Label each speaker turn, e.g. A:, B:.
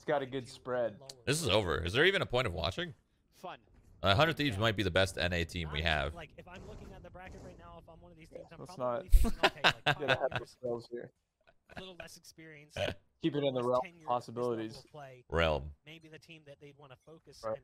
A: It's got a good spread.
B: This is over. Is there even a point of watching?
C: Fun.
B: Uh, 100 Thieves might be the best NA team we have.
D: Like, if I'm looking at the bracket right now, if I'm one of these teams, I'm
A: let's
D: probably
A: not
D: thinking, okay, like,
A: Get ahead of ourselves here.
D: a little less experience.
A: Keep it in the realm of possibilities.
D: Play,
B: Realm.
D: maybe the team that they'd want to focus
A: Right.
D: and